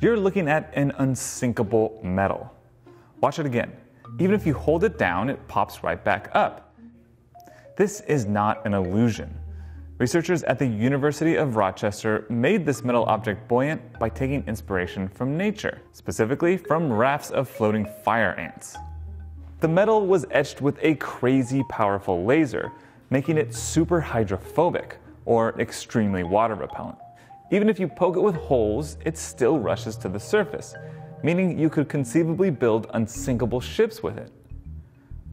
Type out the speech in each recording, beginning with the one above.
You're looking at an unsinkable metal. Watch it again. Even if you hold it down, it pops right back up. This is not an illusion. Researchers at the University of Rochester made this metal object buoyant by taking inspiration from nature, specifically from rafts of floating fire ants. The metal was etched with a crazy powerful laser, making it super hydrophobic, or extremely water repellent. Even if you poke it with holes, it still rushes to the surface, meaning you could conceivably build unsinkable ships with it.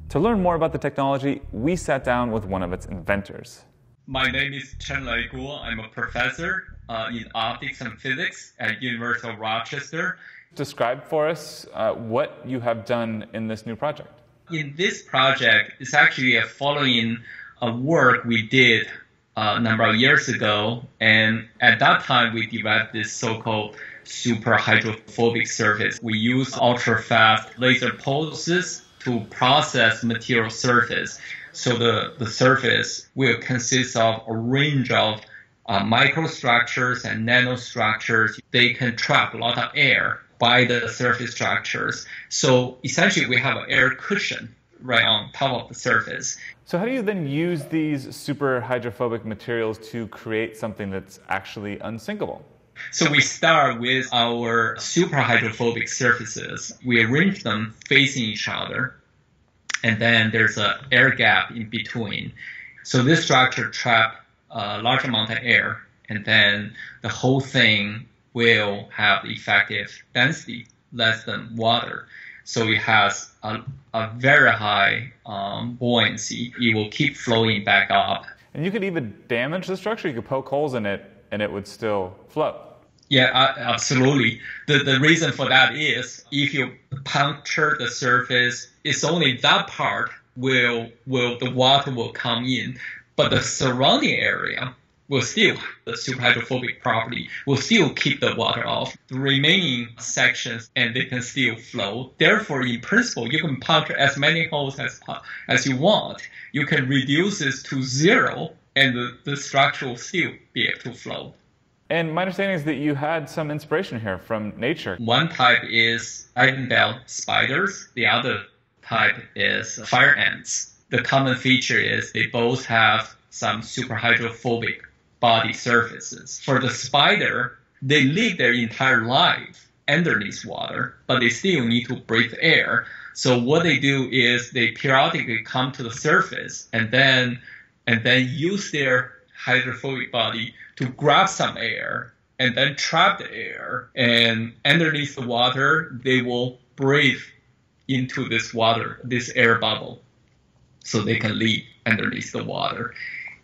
To learn more about the technology, we sat down with one of its inventors. My name is Chunlei Guo. I'm a professor uh, in optics and physics at University of Rochester. Describe for us uh, what you have done in this new project. In this project, it's actually a following a work we did uh, a number of years ago, and at that time we developed this so-called super hydrophobic surface. We use ultra-fast laser pulses to process material surface so the, the surface will consist of a range of uh, microstructures and nanostructures. They can trap a lot of air by the surface structures. So essentially, we have an air cushion right on top of the surface. So, how do you then use these super hydrophobic materials to create something that's actually unsinkable? So we start with our super hydrophobic surfaces. We arrange them facing each other and then there's an air gap in between. So this structure trap a large amount of air, and then the whole thing will have effective density less than water. So it has a, a very high um, buoyancy. It will keep flowing back up. And you could even damage the structure. You could poke holes in it, and it would still float. Yeah, absolutely. The, the reason for that is if you puncture the surface, it's only that part will, will, the water will come in, but the surrounding area will still, the super hydrophobic property will still keep the water off. The remaining sections and they can still flow. Therefore, in principle, you can puncture as many holes as, as you want. You can reduce this to zero and the, the structure will still be able to flow. And my understanding is that you had some inspiration here from nature. One type is diving bell spiders. The other type is fire ants. The common feature is they both have some super hydrophobic body surfaces. For the spider, they live their entire life underneath water, but they still need to breathe air. So what they do is they periodically come to the surface and then and then use their hydrophobic body to grab some air and then trap the air. And underneath the water, they will breathe into this water, this air bubble, so they can live underneath the water.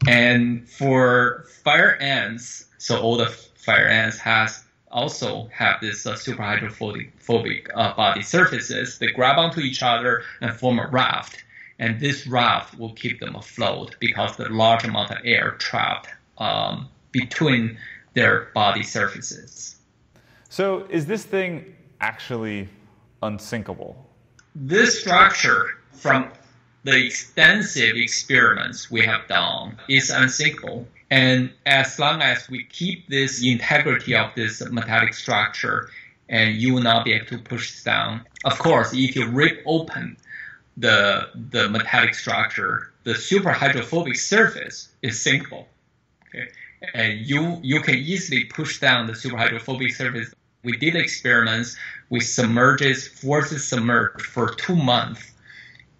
And for fire ants, so all the fire ants has also have this uh, super hydrophobic uh, body surfaces. They grab onto each other and form a raft. And this raft will keep them afloat because the large amount of air trapped um, between their body surfaces. So, is this thing actually unsinkable? This structure, from the extensive experiments we have done, is unsinkable. And as long as we keep this integrity of this metallic structure, and you will not be able to push it down. Of course, if you rip open the the metallic structure, the super hydrophobic surface is sinkable. Okay and you you can easily push down the superhydrophobic surface. We did experiments with submerges, forces submerged for two months,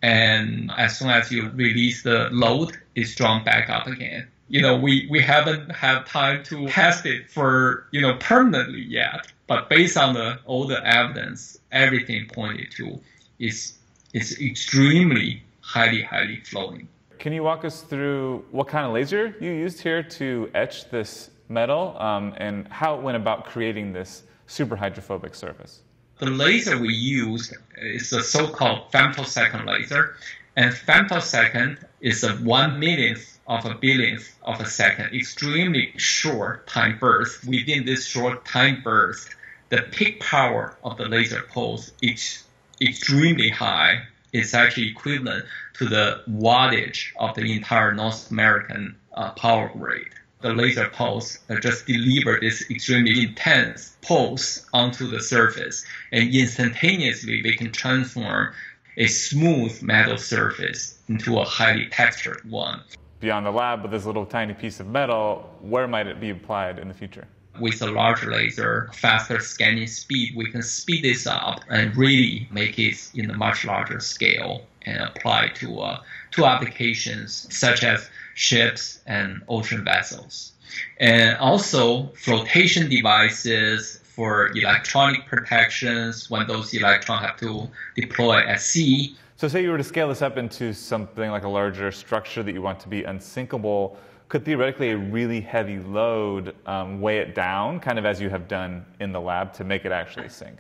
and as soon as you release the load, it's drawn back up again. You know, we, we haven't had time to test it for, you know, permanently yet, but based on the, all the evidence, everything pointed to is, is extremely highly, highly flowing. Can you walk us through what kind of laser you used here to etch this metal um, and how it went about creating this super hydrophobic surface? The laser we used is a so-called femtosecond laser, and femtosecond is a one millionth of a billionth of a second, extremely short time burst. Within this short time burst, the peak power of the laser pulse is extremely high. It's actually equivalent to the wattage of the entire North American uh, power grid. The laser pulse uh, just deliver this extremely intense pulse onto the surface, and instantaneously we can transform a smooth metal surface into a highly textured one. Beyond the lab with this little tiny piece of metal, where might it be applied in the future? With a larger laser, faster scanning speed, we can speed this up and really make it in a much larger scale and apply to uh, to applications such as ships and ocean vessels. And also flotation devices for electronic protections when those electrons have to deploy at sea. So, say you were to scale this up into something like a larger structure that you want to be unsinkable, could theoretically a really heavy load um, weigh it down, kind of as you have done in the lab, to make it actually sink?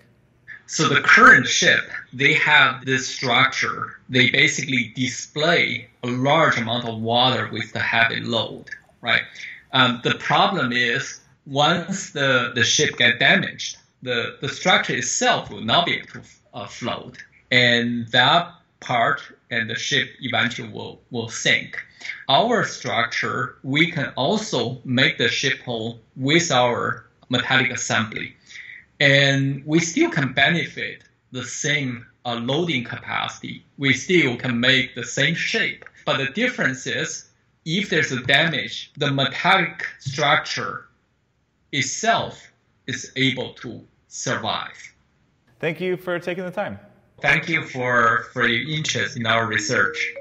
So the current ship, they have this structure. They basically display a large amount of water with the heavy load, right? Um, the problem is once the, the ship get damaged, the, the structure itself will not be able to uh, float. And that part and the ship eventually will, will sink. Our structure, we can also make the ship whole with our metallic assembly and we still can benefit the same uh, loading capacity. We still can make the same shape, but the difference is if there's a damage, the metallic structure itself is able to survive. Thank you for taking the time. Thank you for, for your interest in our research.